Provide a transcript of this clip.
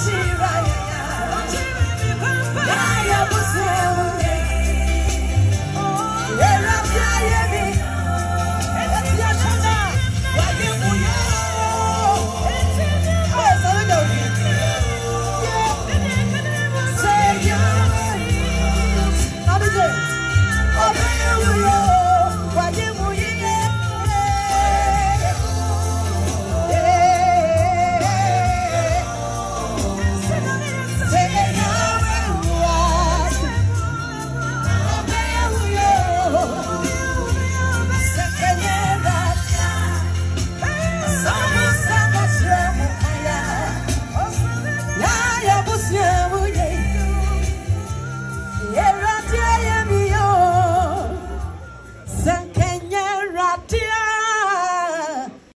see.